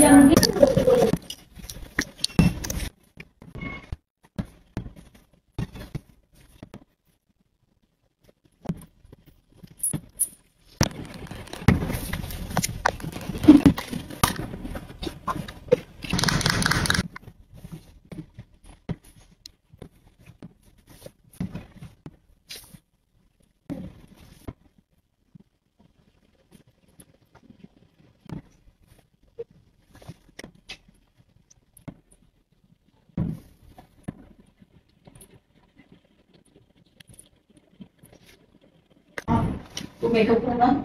yang. メイドプログラム。